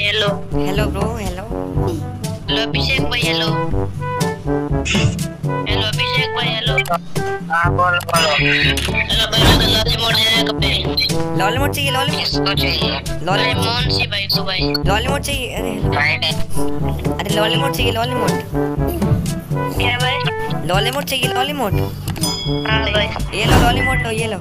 भाई hello hello bro hello hello Abhishek भाई hello hello Abhishek भाई हेलो हाँ बोलो बोलो। हेलो भाई मैं लॉली मोड है कपड़े। लॉलीमोट चाहिए लॉलीमोट किसको चाहिए? भाई लॉलीमोट सी भाई को भाई। लॉलीमोट चाहिए? अरे फ्राइडे अरे लॉलीमोट चाहिए लॉलीमोट क्या भाई? लॉलीमोट चाहिए लॉलीमोट हाँ भाई। ये लो लॉलीमोट लो ये लो।